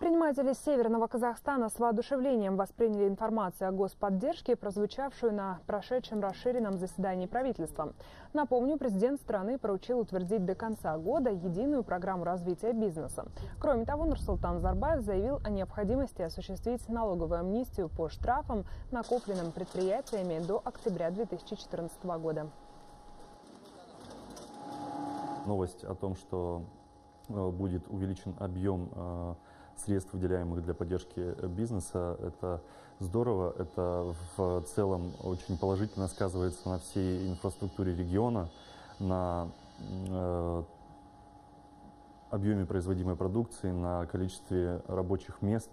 Предприниматели Северного Казахстана с воодушевлением восприняли информацию о господдержке, прозвучавшую на прошедшем расширенном заседании правительства. Напомню, президент страны поручил утвердить до конца года единую программу развития бизнеса. Кроме того, Нурсултан Зарбаев заявил о необходимости осуществить налоговую амнистию по штрафам, накопленным предприятиями до октября 2014 года. Новость о том, что э, будет увеличен объем э, средств, выделяемых для поддержки бизнеса. Это здорово, это в целом очень положительно сказывается на всей инфраструктуре региона, на э, объеме производимой продукции, на количестве рабочих мест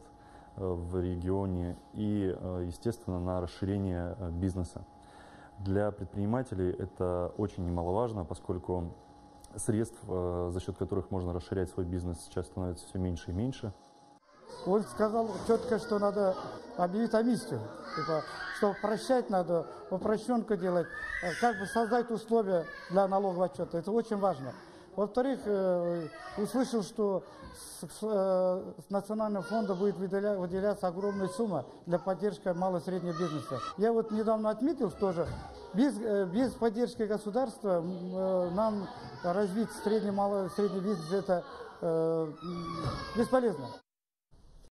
э, в регионе и, э, естественно, на расширение э, бизнеса. Для предпринимателей это очень немаловажно, поскольку средств, э, за счет которых можно расширять свой бизнес, сейчас становится все меньше и меньше. Он сказал четко, что надо объявить амнистию. Типа, что прощать надо, упрощенку делать, э, как бы создать условия для налогового отчета. Это очень важно. Во-вторых, э, услышал, что с, э, с национального фонда будет выделя, выделяться огромная сумма для поддержки малого и среднего бизнеса. Я вот недавно отметил тоже, без, без поддержки государства нам развить средний, малый, средний бизнес это бесполезно.